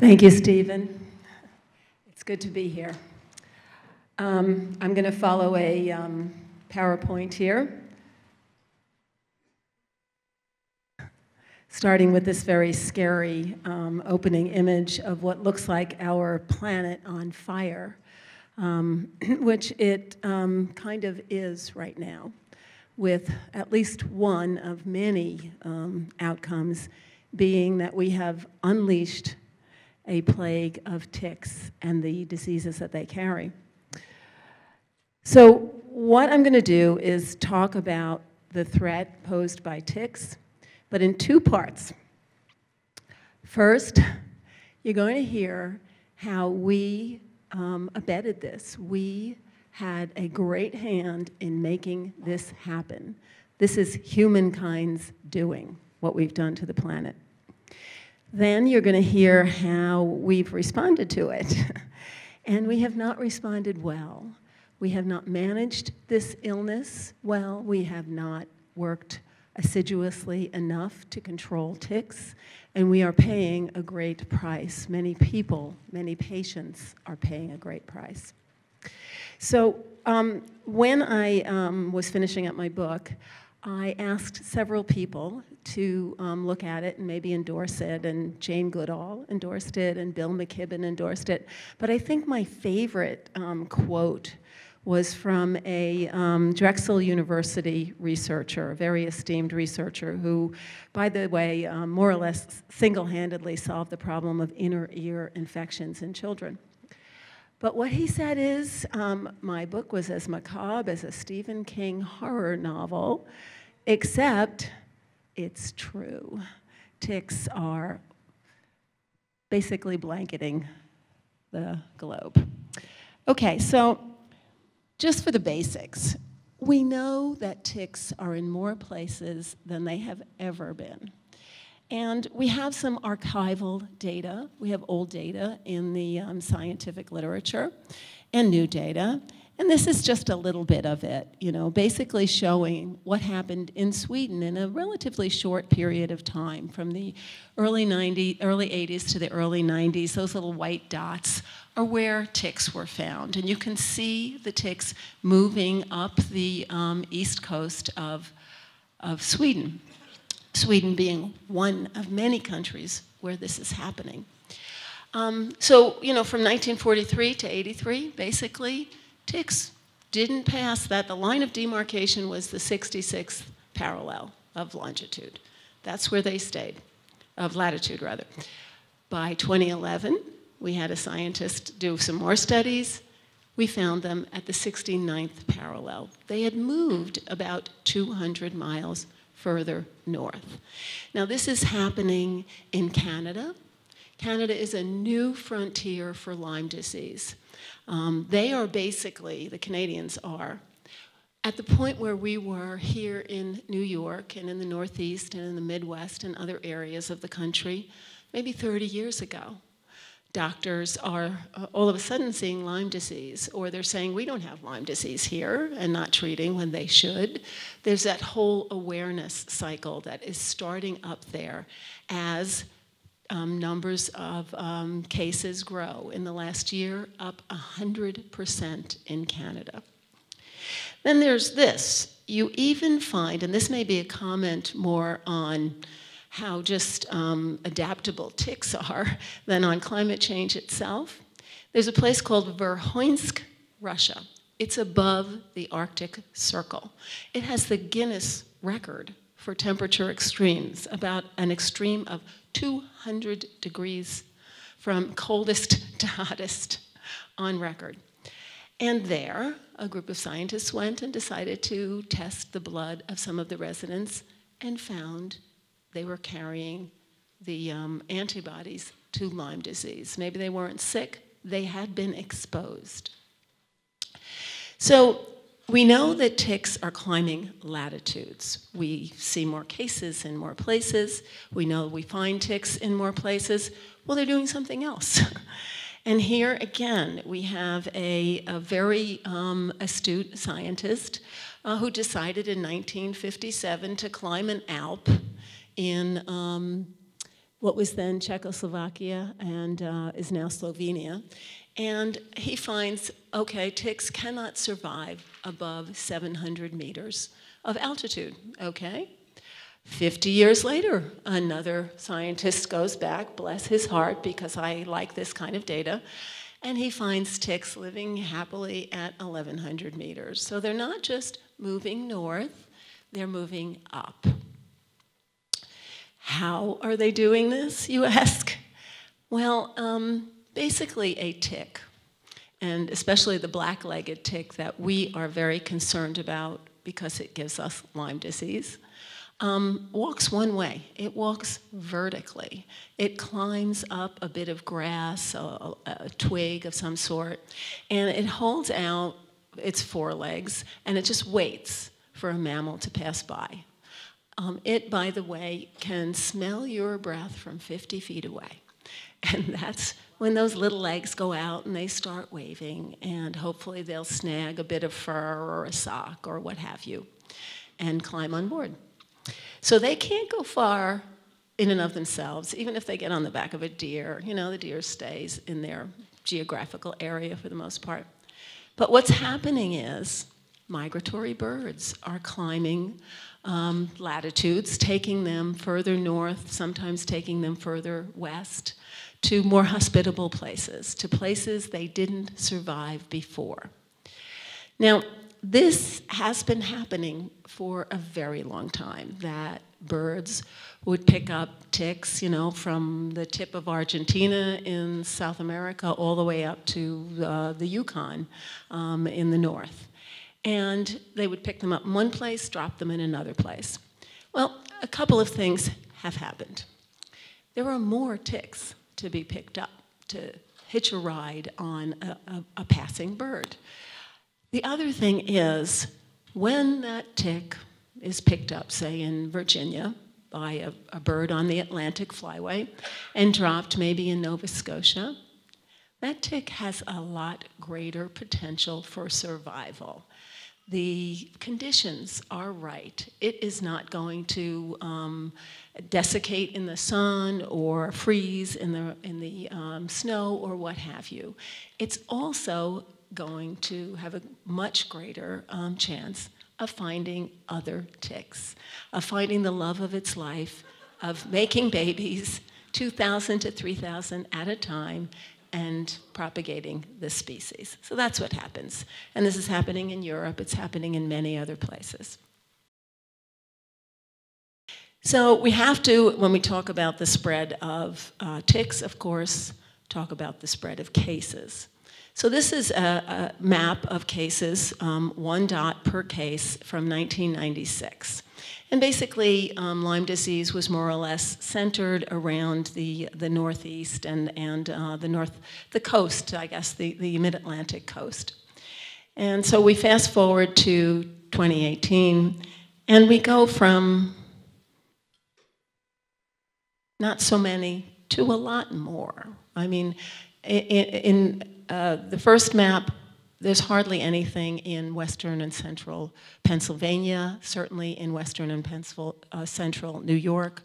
Thank you, Stephen. It's good to be here. Um, I'm going to follow a um, PowerPoint here, starting with this very scary um, opening image of what looks like our planet on fire, um, which it um, kind of is right now, with at least one of many um, outcomes being that we have unleashed a plague of ticks and the diseases that they carry. So what I'm going to do is talk about the threat posed by ticks, but in two parts. First, you're going to hear how we um, abetted this. We had a great hand in making this happen. This is humankind's doing, what we've done to the planet. Then you're going to hear how we've responded to it. and we have not responded well. We have not managed this illness well. We have not worked assiduously enough to control ticks. And we are paying a great price. Many people, many patients are paying a great price. So um, when I um, was finishing up my book, I asked several people to um, look at it and maybe endorse it, and Jane Goodall endorsed it, and Bill McKibben endorsed it. But I think my favorite um, quote was from a um, Drexel University researcher, a very esteemed researcher, who, by the way, um, more or less single-handedly solved the problem of inner ear infections in children. But what he said is, um, my book was as macabre as a Stephen King horror novel, except it's true. Ticks are basically blanketing the globe. Okay, so just for the basics, we know that ticks are in more places than they have ever been. And we have some archival data. We have old data in the um, scientific literature and new data. And this is just a little bit of it, you know, basically showing what happened in Sweden in a relatively short period of time from the early 90s, early 80s to the early 90s. Those little white dots are where ticks were found. And you can see the ticks moving up the um, east coast of, of Sweden. Sweden being one of many countries where this is happening. Um, so, you know, from 1943 to 83, basically, ticks didn't pass that. The line of demarcation was the 66th parallel of longitude. That's where they stayed, of latitude rather. By 2011, we had a scientist do some more studies. We found them at the 69th parallel. They had moved about 200 miles further north. Now, this is happening in Canada. Canada is a new frontier for Lyme disease. Um, they are basically, the Canadians are, at the point where we were here in New York and in the Northeast and in the Midwest and other areas of the country, maybe 30 years ago doctors are uh, all of a sudden seeing Lyme disease, or they're saying we don't have Lyme disease here and not treating when they should. There's that whole awareness cycle that is starting up there as um, numbers of um, cases grow. In the last year, up 100% in Canada. Then there's this. You even find, and this may be a comment more on how just um, adaptable ticks are than on climate change itself. There's a place called Verkhoyansk, Russia. It's above the Arctic Circle. It has the Guinness record for temperature extremes, about an extreme of 200 degrees from coldest to hottest on record. And there, a group of scientists went and decided to test the blood of some of the residents and found they were carrying the um, antibodies to Lyme disease. Maybe they weren't sick, they had been exposed. So we know that ticks are climbing latitudes. We see more cases in more places. We know we find ticks in more places. Well, they're doing something else. and here again, we have a, a very um, astute scientist uh, who decided in 1957 to climb an Alp in, um, what was then Czechoslovakia and uh, is now Slovenia. And he finds, okay, ticks cannot survive above 700 meters of altitude, okay? 50 years later, another scientist goes back, bless his heart, because I like this kind of data, and he finds ticks living happily at 1100 meters. So they're not just moving north, they're moving up. How are they doing this, you ask? Well, um, basically a tick, and especially the black-legged tick that we are very concerned about because it gives us Lyme disease, um, walks one way. It walks vertically. It climbs up a bit of grass, a, a twig of some sort, and it holds out its forelegs, and it just waits for a mammal to pass by. Um, it, by the way, can smell your breath from 50 feet away. And that's when those little legs go out and they start waving, and hopefully they'll snag a bit of fur or a sock or what have you and climb on board. So they can't go far in and of themselves, even if they get on the back of a deer. You know, the deer stays in their geographical area for the most part. But what's happening is migratory birds are climbing um, latitudes, taking them further north, sometimes taking them further west to more hospitable places, to places they didn't survive before. Now, this has been happening for a very long time, that birds would pick up ticks, you know, from the tip of Argentina in South America all the way up to uh, the Yukon um, in the north. And they would pick them up in one place, drop them in another place. Well, a couple of things have happened. There are more ticks to be picked up, to hitch a ride on a, a, a passing bird. The other thing is when that tick is picked up, say in Virginia, by a, a, bird on the Atlantic flyway and dropped maybe in Nova Scotia, that tick has a lot greater potential for survival the conditions are right. It is not going to um, desiccate in the sun or freeze in the, in the um, snow or what have you. It's also going to have a much greater um, chance of finding other ticks, of finding the love of its life, of making babies, 2,000 to 3,000 at a time, and propagating the species. So that's what happens. And this is happening in Europe, it's happening in many other places. So we have to, when we talk about the spread of uh, ticks, of course, talk about the spread of cases. So this is a, a map of cases, um, one dot per case from 1996. And basically, um, Lyme disease was more or less centered around the, the Northeast and, and uh, the North, the coast, I guess, the, the mid-Atlantic coast. And so we fast forward to 2018, and we go from not so many to a lot more. I mean, in, in uh, the first map, there's hardly anything in western and central Pennsylvania, certainly in western and Pensil, uh, central New York.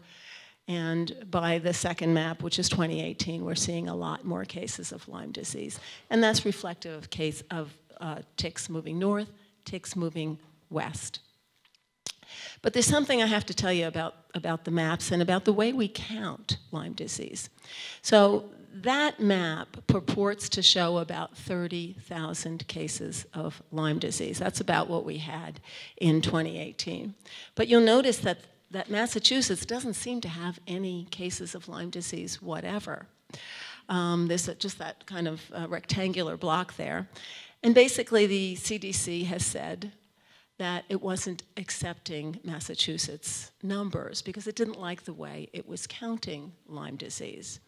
And by the second map, which is 2018, we're seeing a lot more cases of Lyme disease. And that's reflective of case of uh, ticks moving north, ticks moving west. But there's something I have to tell you about, about the maps and about the way we count Lyme disease. So that map purports to show about 30,000 cases of Lyme disease. That's about what we had in 2018. But you'll notice that, that Massachusetts doesn't seem to have any cases of Lyme disease whatever. Um, there's just that kind of uh, rectangular block there. And basically, the CDC has said that it wasn't accepting Massachusetts numbers because it didn't like the way it was counting Lyme disease.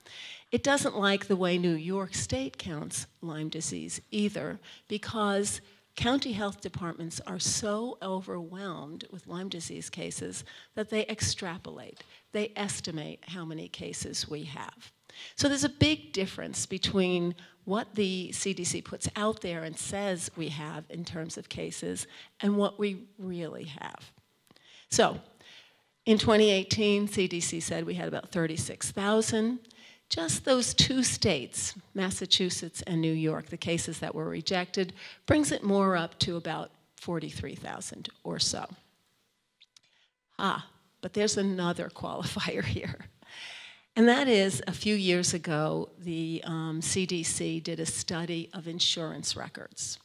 It doesn't like the way New York State counts Lyme disease either because county health departments are so overwhelmed with Lyme disease cases that they extrapolate. They estimate how many cases we have. So there's a big difference between what the CDC puts out there and says we have in terms of cases and what we really have. So In 2018, CDC said we had about 36,000. Just those two states, Massachusetts and New York, the cases that were rejected, brings it more up to about 43,000 or so. Ah, but there's another qualifier here. And that is, a few years ago, the um, CDC did a study of insurance records.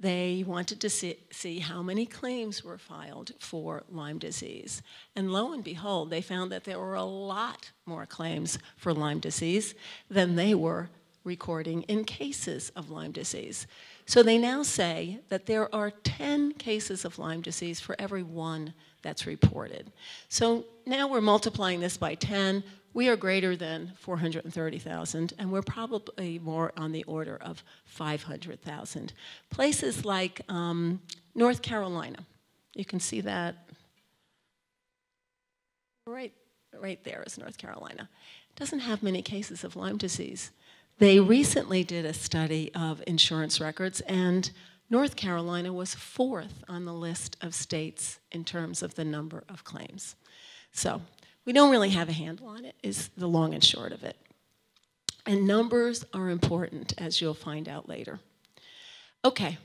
They wanted to see, see, how many claims were filed for Lyme disease. And lo and behold, they found that there were a lot more claims for Lyme disease than they were recording in cases of Lyme disease. So they now say that there are 10 cases of Lyme disease for every one that's reported. So now we're multiplying this by 10 we are greater than 430,000, and we're probably more on the order of 500,000. Places like um, North Carolina, you can see that right, right there is North Carolina. Doesn't have many cases of Lyme disease. They recently did a study of insurance records, and North Carolina was fourth on the list of states in terms of the number of claims. So we don't really have a handle on it, is the long and short of it. And numbers are important, as you'll find out later. Okay,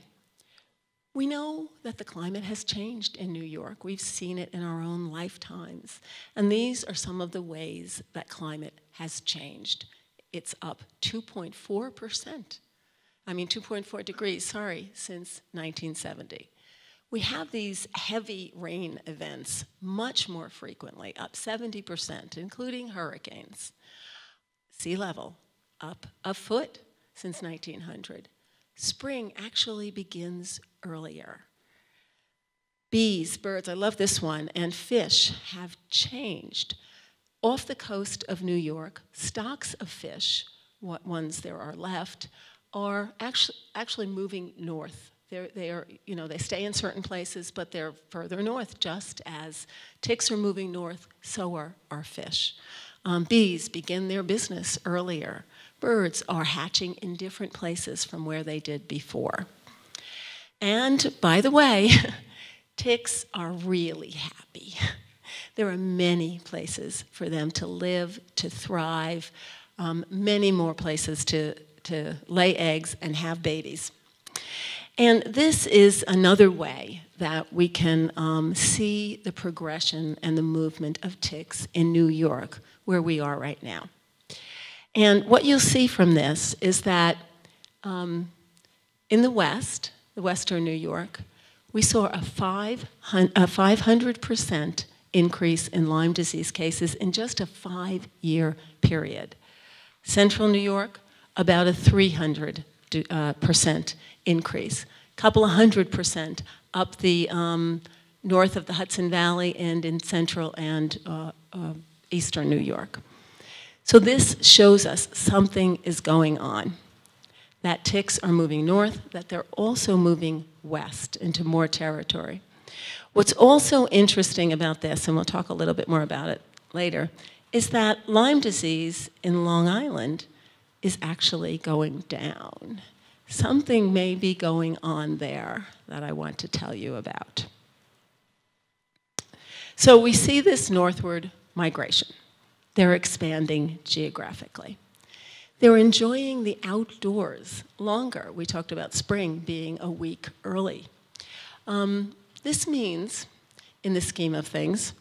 we know that the climate has changed in New York. We've seen it in our own lifetimes. And these are some of the ways that climate has changed. It's up 2.4%. I mean, 2.4 degrees, sorry, since 1970 we have these heavy rain events much more frequently, up 70%, including hurricanes. Sea level up a foot since 1900. Spring actually begins earlier. Bees, birds, I love this one, and fish have changed. Off the coast of New York, stocks of fish, what ones there are left, are actually, actually moving north they're, they are, you know, they stay in certain places, but they're further north, just as ticks are moving north, so are our fish. Um, bees begin their business earlier. Birds are hatching in different places from where they did before. And by the way, ticks are really happy. There are many places for them to live, to thrive, um, many more places to, to lay eggs and have babies. And this is another way that we can um, see the progression and the movement of ticks in New York, where we are right now. And what you'll see from this is that um, in the West, the Western New York, we saw a 500% increase in Lyme disease cases in just a five year period. Central New York, about a 300% uh, percent increase, a couple of hundred percent up the um, north of the Hudson Valley and in central and uh, uh, eastern New York. So this shows us something is going on. That ticks are moving north, that they're also moving west into more territory. What's also interesting about this, and we'll talk a little bit more about it later, is that Lyme disease in Long Island is actually going down something may be going on there that I want to tell you about. So we see this northward migration. They're expanding geographically. They're enjoying the outdoors longer. We talked about spring being a week early. Um, this means, in the scheme of things,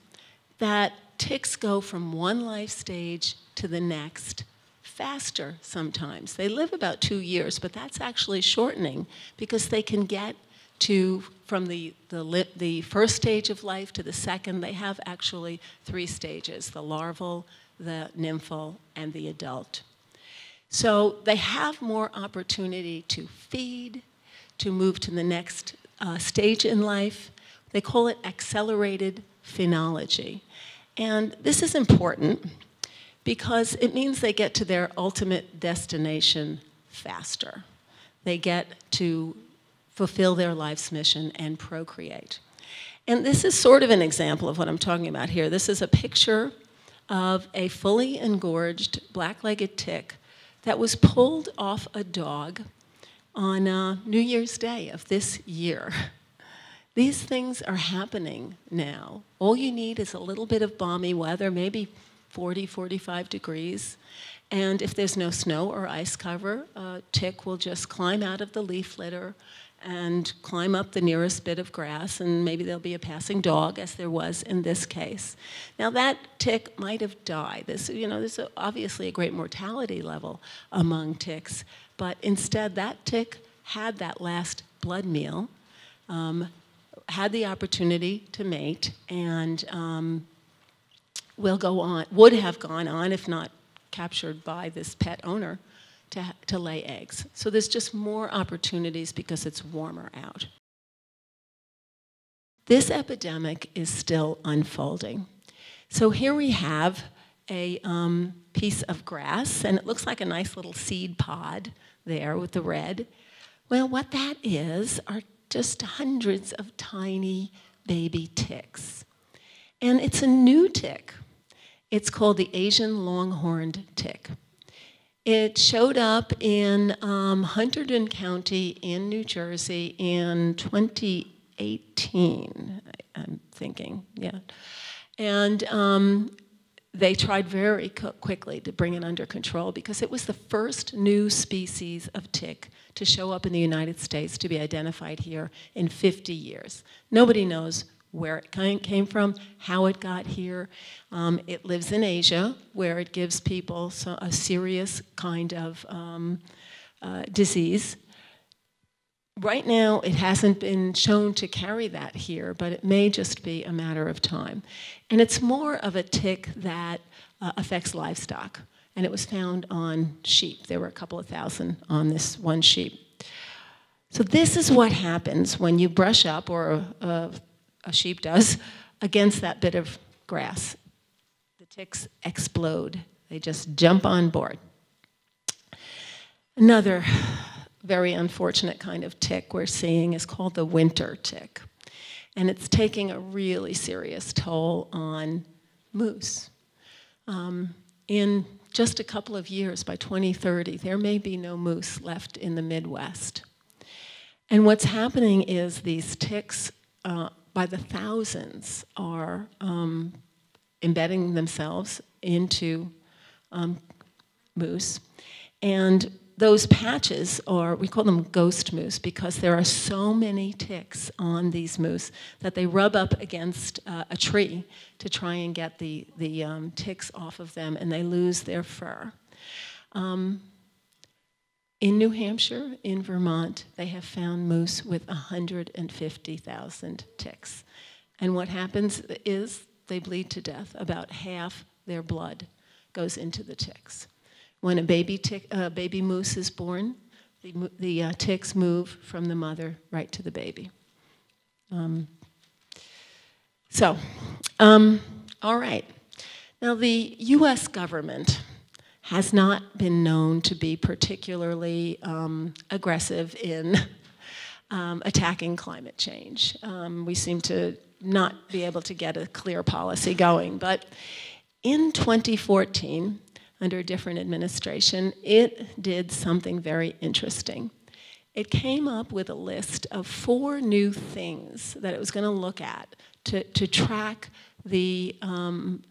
that ticks go from one life stage to the next faster sometimes. They live about two years, but that's actually shortening because they can get to from the, the, the first stage of life to the second, they have actually three stages the larval, the nymphal, and the adult. So they have more opportunity to feed, to move to the next uh, stage in life. They call it accelerated phenology. And this is important because it means they get to their ultimate destination faster. They get to fulfill their life's mission and procreate. And this is sort of an example of what I'm talking about here. This is a picture of a fully engorged black legged tick that was pulled off a dog on uh, New Year's Day of this year. These things are happening now. All you need is a little bit of balmy weather, maybe 40, 45 degrees. And if there's no snow or ice cover, a tick will just climb out of the leaf litter and climb up the nearest bit of grass, and maybe there'll be a passing dog, as there was in this case. Now, that tick might have died. This, you know, there's obviously a great mortality level among ticks, but instead, that tick had that last blood meal, um, had the opportunity to mate, and um, will go on, would have gone on, if not captured by this pet owner, to, to lay eggs. So there's just more opportunities because it's warmer out. This epidemic is still unfolding. So here we have a um, piece of grass, and it looks like a nice little seed pod there with the red. Well, what that is are just hundreds of tiny baby ticks. And it's a new tick. It's called the Asian longhorned tick. It showed up in um, Hunterdon County in New Jersey in 2018, I'm thinking, yeah. And um, they tried very quickly to bring it under control because it was the first new species of tick to show up in the United States to be identified here in 50 years. Nobody knows where it came from, how it got here. Um, it lives in Asia, where it gives people a serious kind of um, uh, disease. Right now, it hasn't been shown to carry that here, but it may just be a matter of time. And it's more of a tick that uh, affects livestock. And it was found on sheep. There were a couple of thousand on this one sheep. So, this is what happens when you brush up, or uh, a sheep does, against that bit of grass. The ticks explode, they just jump on board. Another very unfortunate kind of tick we're seeing is called the winter tick. And it's taking a really serious toll on moose. Um, in just a couple of years, by 2030, there may be no moose left in the Midwest. And what's happening is these ticks uh, by the thousands are um, embedding themselves into um, moose. And those patches are, we call them ghost moose because there are so many ticks on these moose that they rub up against uh, a tree to try and get the, the um, ticks off of them and they lose their fur. Um, in New Hampshire, in Vermont, they have found moose with 150,000 ticks. And what happens is they bleed to death. About half their blood goes into the ticks. When a baby, tick, uh, baby moose is born, the, the uh, ticks move from the mother right to the baby. Um, so, um, all right. Now, the US government has not been known to be particularly um, aggressive in um, attacking climate change. Um, we seem to not be able to get a clear policy going. But in 2014, under a different administration, it did something very interesting. It came up with a list of four new things that it was going to look at to, to track the um,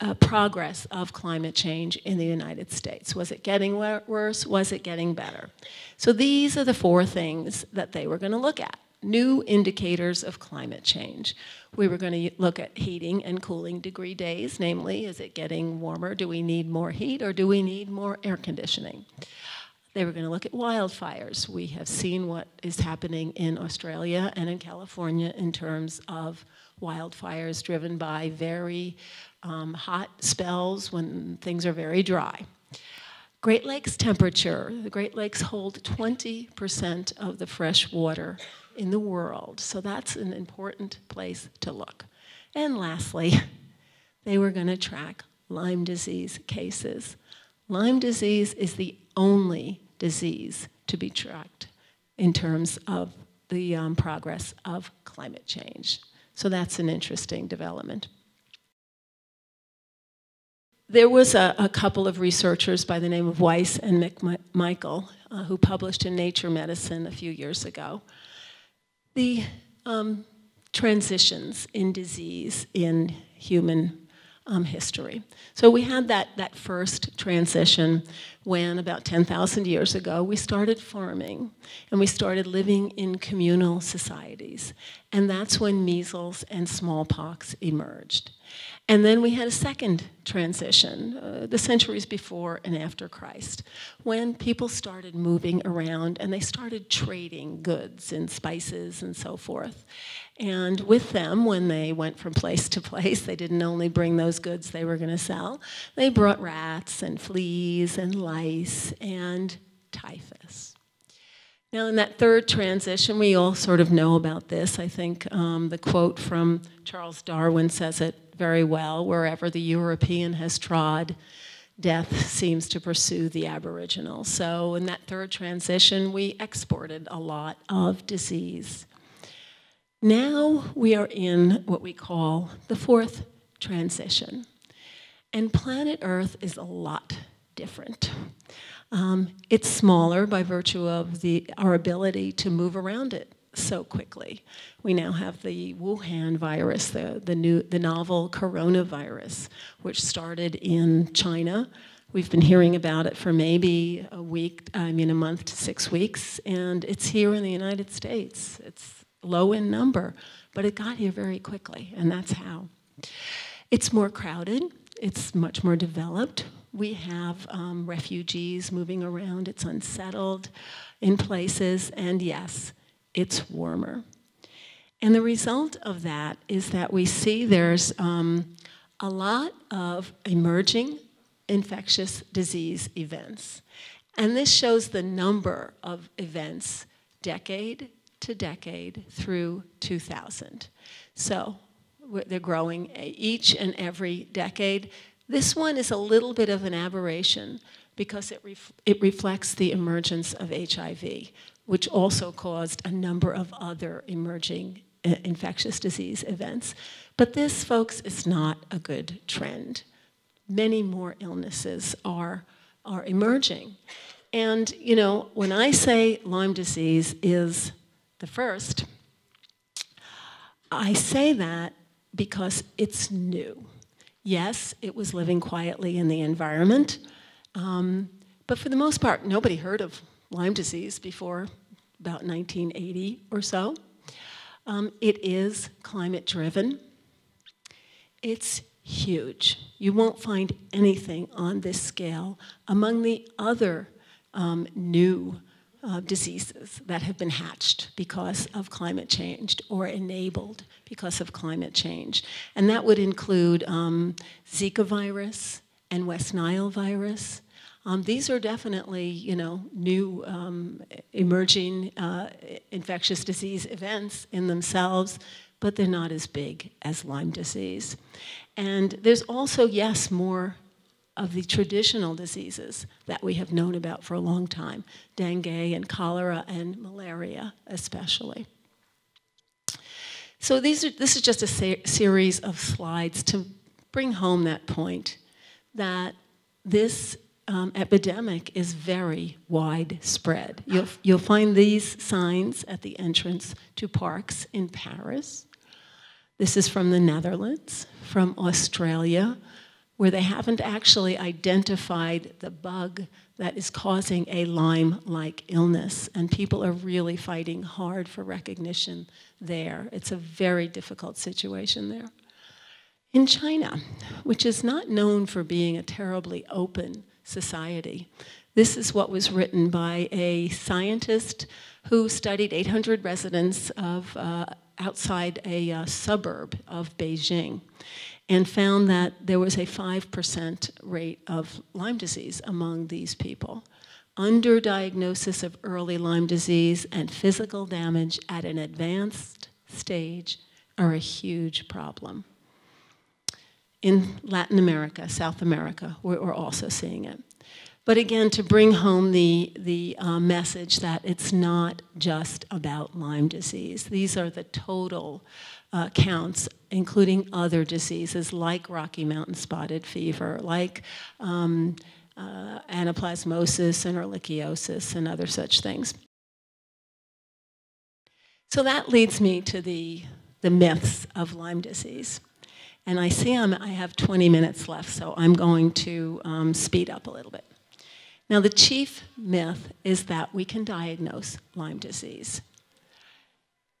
uh, progress of climate change in the United States. Was it getting worse? Was it getting better? So these are the four things that they were going to look at. New indicators of climate change. We were going to look at heating and cooling degree days, namely, is it getting warmer? Do we need more heat or do we need more air conditioning? They were going to look at wildfires. We have seen what is happening in Australia and in California in terms of wildfires driven by very um, hot spells when things are very dry. Great Lakes temperature. The Great Lakes hold 20% of the fresh water in the world, so that's an important place to look. And lastly, they were going to track Lyme disease cases. Lyme disease is the only disease to be tracked in terms of the um, progress of climate change. So that's an interesting development. There was a, a, couple of researchers by the name of Weiss and McMichael uh, who published in Nature Medicine a few years ago. The um, transitions in disease in human um, history. So we had that, that first transition when, about 10,000 years ago, we started farming and we started living in communal societies. And that's when measles and smallpox emerged. And then we had a second transition, uh, the centuries before and after Christ, when people started moving around and they started trading goods and spices and so forth. And with them, when they went from place to place, they didn't only bring those goods they were going to sell, they brought rats and fleas and lice and typhus. Now, in that third transition, we all sort of know about this. I think um, the quote from Charles Darwin says it very well wherever the European has trod, death seems to pursue the Aboriginal. So, in that third transition, we exported a lot of disease. Now we are in what we call the fourth transition. And planet Earth is a lot different. Um, it's smaller by virtue of the, our ability to move around it so quickly. We now have the Wuhan virus, the, the, new, the novel coronavirus, which started in China. We've been hearing about it for maybe a week, I mean, a month to six weeks, and it's here in the United States. It's low in number, but it got here very quickly, and that's how. It's more crowded, it's much more developed. We have um, refugees moving around, it's unsettled in places, and yes, it's warmer. And the result of that is that we see there's um, a lot of emerging infectious disease events. And this shows the number of events decade to decade through 2000. So they're growing each and every decade. This one is a little bit of an aberration because it, ref it reflects the emergence of HIV, which also caused a number of other emerging uh, infectious disease events. But this, folks, is not a good trend. Many more illnesses are, are emerging. And, you know, when I say Lyme disease is the first, I say that because it's new. Yes, it was living quietly in the environment, um, but for the most part, nobody heard of Lyme disease before about 1980 or so. Um, it is climate driven. It's huge. You won't find anything on this scale among the other um, new uh, diseases that have been hatched because of climate change or enabled because of climate change. And that would include um, Zika virus and West Nile virus um, these are definitely, you know, new um, emerging uh, infectious disease events in themselves, but they're not as big as Lyme disease. And there's also, yes, more of the traditional diseases that we have known about for a long time, dengue and cholera and malaria especially. So these are, this is just a ser series of slides to bring home that point that this um, epidemic is very widespread. You'll, you'll find these signs at the entrance to parks in Paris. This is from the Netherlands, from Australia, where they haven't actually identified the bug that is causing a Lyme like illness. And people are really fighting hard for recognition there. It's a very difficult situation there. In China, which is not known for being a terribly open society. This is what was written by a scientist who studied 800 residents of uh, outside a uh, suburb of Beijing and found that there was a 5% rate of Lyme disease among these people. Underdiagnosis of early Lyme disease and physical damage at an advanced stage are a huge problem in Latin America, South America, we're, we're also seeing it. But again, to bring home the, the uh, message that it's not just about Lyme disease. These are the total uh, counts, including other diseases like Rocky Mountain spotted fever, like um, uh, anaplasmosis and ehrlichiosis and other such things. So that leads me to the the myths of Lyme disease. And I see I'm, i have 20 minutes left, so I'm going to um, speed up a little bit. Now, the chief myth is that we can diagnose Lyme disease.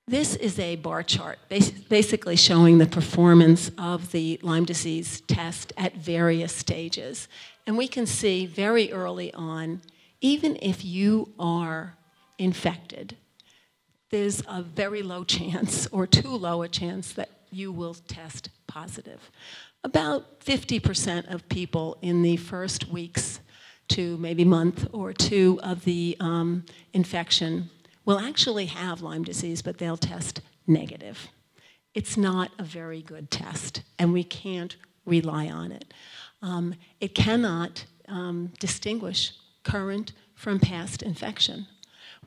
This is a bar chart basically showing the performance of the Lyme disease test at various stages. And we can see very early on, even if you are infected, there's a very low chance, or too low a chance, that you will test positive. About 50% of people in the first weeks to maybe month or two of the um, infection will actually have Lyme disease, but they'll test negative. It's not a very good test, and we can't rely on it. Um, it cannot um, distinguish current from past infection,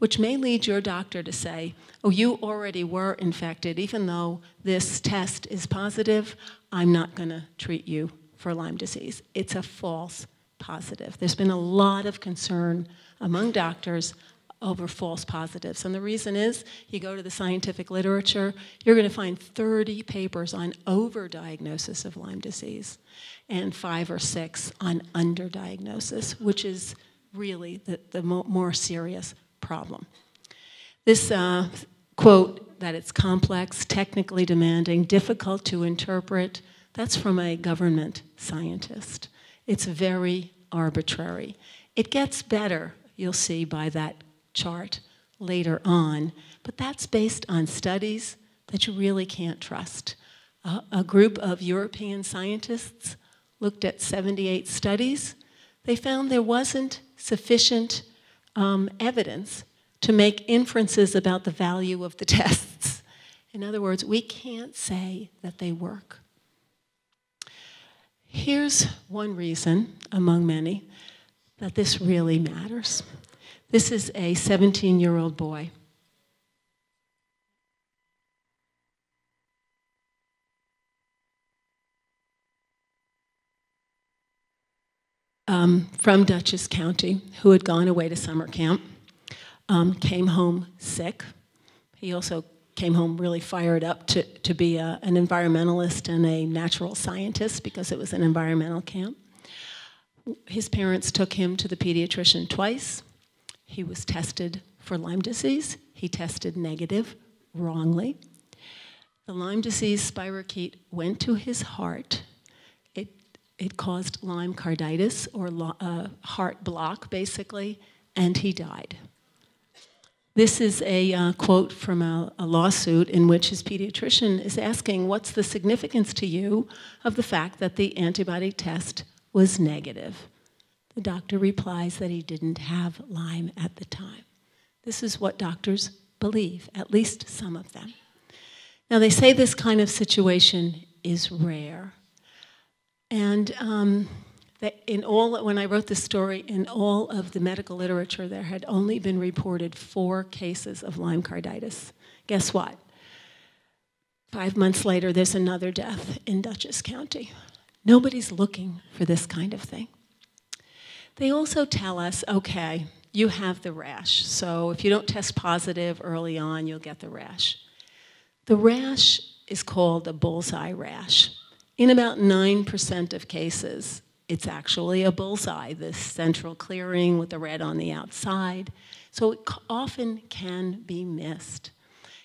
which may lead your doctor to say, oh, you already were infected, even though this test is positive, I'm not going to treat you for Lyme disease. It's a false positive. There's been a lot of concern among doctors over false positives. And the reason is, you go to the scientific literature, you're going to find 30 papers on overdiagnosis of Lyme disease and five or six on underdiagnosis, which is really the, the mo more serious problem. This uh, quote that it's complex, technically demanding, difficult to interpret, that's from a government scientist. It's very arbitrary. It gets better, you'll see by that chart later on, but that's based on studies that you really can't trust. A group of European scientists looked at 78 studies. They found there wasn't sufficient um, evidence to make inferences about the value of the tests. In other words, we can't say that they work. Here's one reason, among many, that this really matters. This is a 17 year old boy. Um, from Dutchess County who had gone away to summer camp, um, came home sick. He also came home really fired up to, to be a, an environmentalist and a natural scientist because it was an environmental camp. His parents took him to the pediatrician twice. He was tested for Lyme disease. He tested negative wrongly. The Lyme disease spirochete went to his heart. It, caused Lyme carditis, or uh, heart block, basically, and he died. This is a uh, quote from a, a, lawsuit in which his pediatrician is asking, What's the significance to you of the fact that the antibody test was negative? The doctor replies that he didn't have Lyme at the time. This is what doctors believe, at least some of them. Now, they say this kind of situation is rare. And um, in all, when I wrote this story, in all of the medical literature, there had only been reported four cases of Lyme carditis. Guess what? Five months later, there's another death in Dutchess County. Nobody's looking for this kind of thing. They also tell us, okay, you have the rash. So if you don't test positive early on, you'll get the rash. The rash is called a bullseye rash. In about 9% of cases, it's actually a bullseye, this central clearing with the red on the outside. So it often can be missed.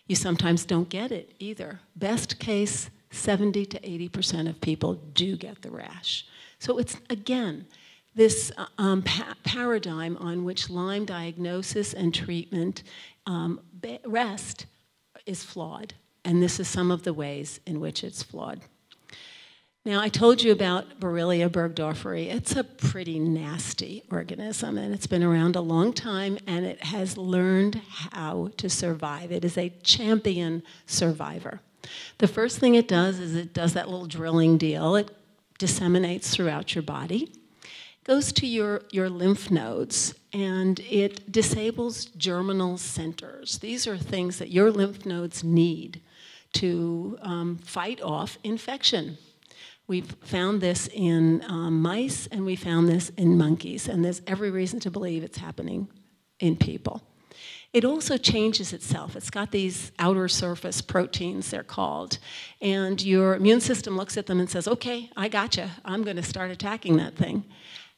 You sometimes don't get it either. Best case, 70 to 80% of people do get the rash. So it's, again, this uh, um, pa paradigm on which Lyme diagnosis and treatment um, rest is flawed. And this is some of the ways in which it's flawed. Now, I told you about Borrelia burgdorferi. It's a pretty nasty organism, and it's been around a long time, and it has learned how to survive. It is a champion survivor. The first thing it does is it does that little drilling deal. It disseminates throughout your body goes to your, your lymph nodes and it disables germinal centers. These are things that your lymph nodes need to um, fight off infection. We've found this in um, mice and we found this in monkeys, and there's every reason to believe it's happening in people. it also changes itself. It's got these outer surface proteins, they're called. And your immune system looks at them and says, okay, I gotcha. I'm going to start attacking that thing.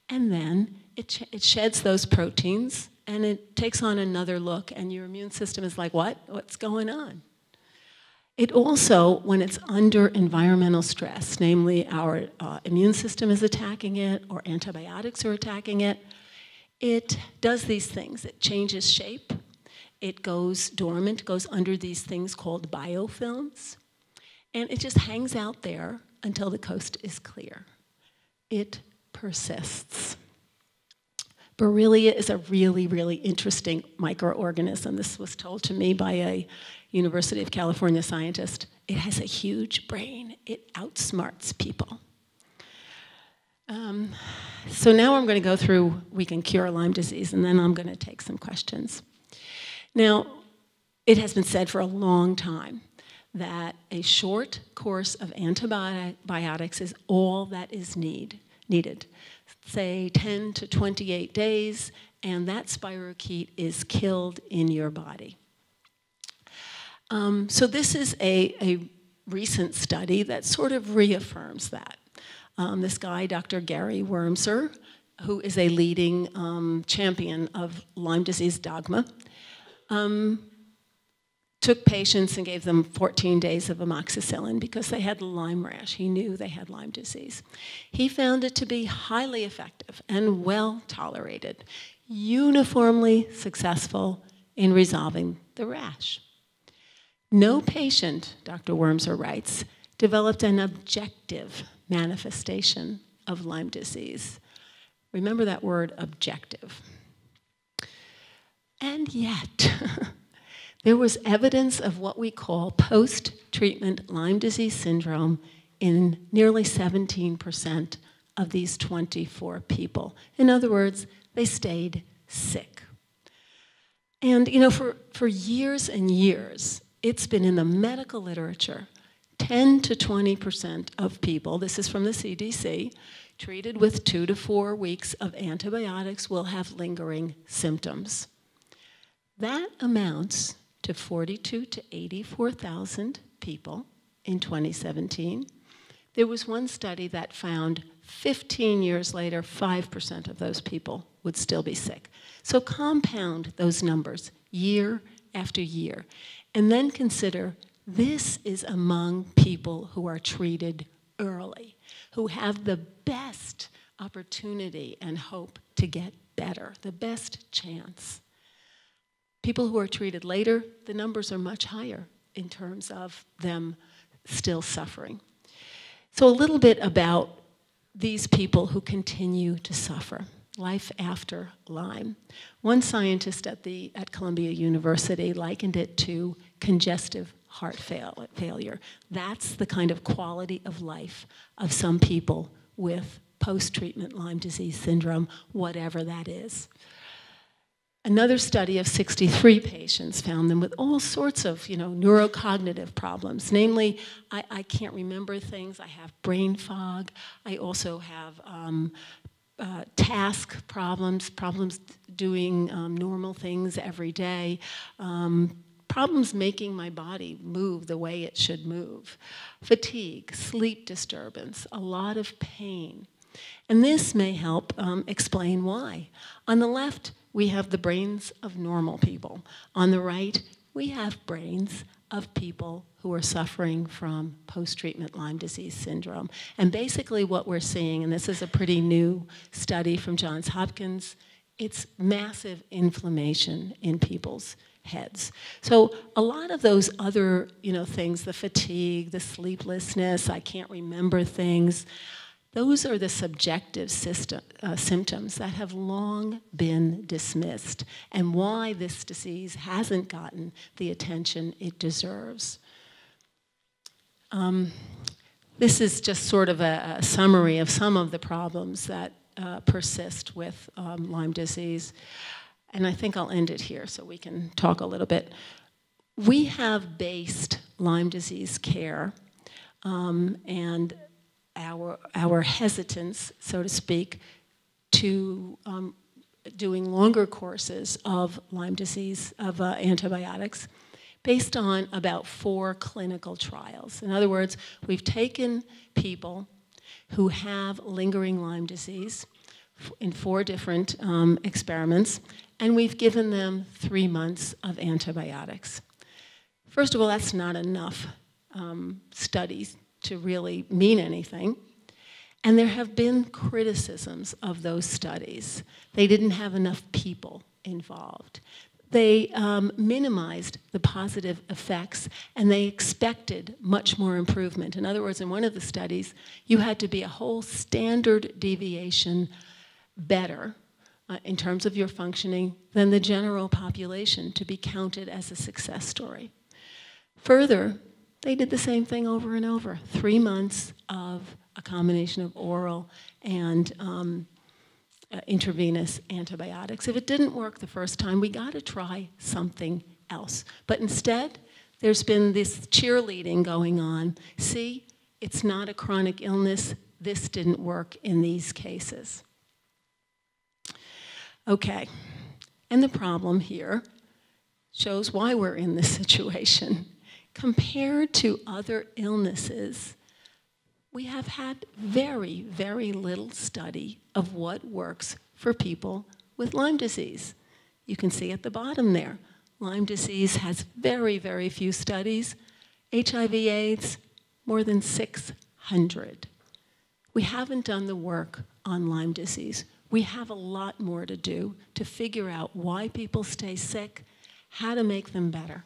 And then it, it sheds those proteins and it takes on another look, and your immune system is like, what? What's going on? It also, when it's under environmental stress, namely our uh, immune system is attacking it or antibiotics are attacking it, it does these things. It changes shape, it goes dormant, goes under these things called biofilms, and it just hangs out there until the coast is clear. It persists. Borrelia is a really, really interesting microorganism. This was told to me by a University of California scientist. It has a huge brain. It outsmarts people. Um, so now I'm going to go through we can cure Lyme disease, and then I'm going to take some questions. Now, it has been said for a long time that a short course of antibiotics is all that is need, needed. Say 10 to 28 days, and that spirochete is killed in your body. Um, so this is a, a recent study that sort of reaffirms that. Um, this guy, Dr. Gary Wormser, who is a leading um, champion of Lyme disease dogma, um, took patients and gave them 14 days of amoxicillin because they had Lyme rash. He knew they had Lyme disease. He found it to be highly effective and well tolerated, uniformly successful in resolving the rash. No patient, Dr. Wormser writes, developed an objective manifestation of Lyme disease. Remember that word, objective. And yet, there was evidence of what we call post treatment Lyme disease syndrome in nearly 17% of these 24 people. In other words, they stayed sick. And you know, for, for years and years, it's been in the medical literature 10 to 20% of people, this is from the CDC, treated with two to four weeks of antibiotics will have lingering symptoms. That amounts to 42 to 84,000 people in 2017. There was one study that found 15 years later, 5% of those people would still be sick. So compound those numbers year after year, and then consider this is among people who are treated early, who have the best opportunity and hope to get better, the best chance. People who are treated later, the numbers are much higher in terms of them still suffering. So, a little bit about these people who continue to suffer life after Lyme. One scientist at, the, at Columbia University likened it to congestive heart fail, failure. That's the kind of quality of life of some people with post treatment Lyme disease syndrome, whatever that is. Another study of 63 patients found them with all sorts of, you know, neurocognitive problems. Namely, I, I can't remember things. I have brain fog. I also have um, uh, task problems, problems doing um, normal things every day, um, problems making my body move the way it should move, fatigue, sleep disturbance, a lot of pain. And this may help um, explain why. On the left, we have the brains of normal people. On the right, we have brains of people who are suffering from post treatment Lyme disease syndrome. And basically, what we're seeing, and this is a pretty new study from Johns Hopkins, it's massive inflammation in people's heads. So a lot of those other, you know, things, the fatigue, the sleeplessness, I can't remember things, those are the subjective system, uh, symptoms that have long been dismissed and why this disease hasn't gotten the attention it deserves. Um, this is just sort of a, a, summary of some of the problems that uh, persist with um, Lyme disease. And I think I'll end it here so we can talk a little bit. We have based Lyme disease care um, and our, our hesitance, so to speak, to um, doing longer courses of Lyme disease, of uh, antibiotics, based on about four clinical trials. In other words, we've taken people who have lingering Lyme disease in four different um, experiments, and we've given them three months of antibiotics. First of all, that's not enough um, studies to really mean anything. And there have been criticisms of those studies. They didn't have enough people involved. They um, minimized the positive effects and they expected much more improvement. In other words, in one of the studies, you had to be a whole standard deviation better uh, in terms of your functioning than the general population to be counted as a success story. Further, they did the same thing over and over three months of a combination of oral and um, uh, intravenous antibiotics. If it didn't work the first time, we got to try something else. But instead, there's been this cheerleading going on. See, it's not a chronic illness. This didn't work in these cases. Okay, and the problem here shows why we're in this situation. Compared to other illnesses, we have had very, very little study of what works for people with Lyme disease. You can see at the bottom there, Lyme disease has very, very few studies. HIV AIDS, more than 600. We haven't done the work on Lyme disease. We have a lot more to do to figure out why people stay sick, how to make them better.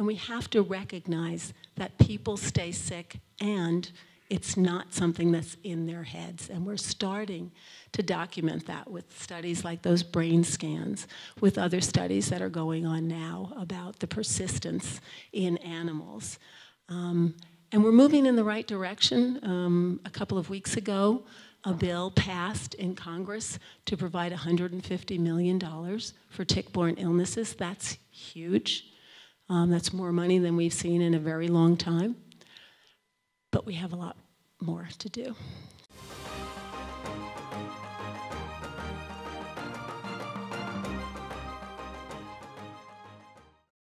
And we have to recognize that people stay sick and it's not something that's in their heads. And we're starting to document that with studies like those brain scans, with other studies that are going on now about the persistence in animals. Um, and we're moving in the right direction. Um, a couple of weeks ago, a bill passed in Congress to provide $150 million for tick-borne illnesses. That's huge. Um, that's more money than we've seen in a very long time but we have a lot more to do.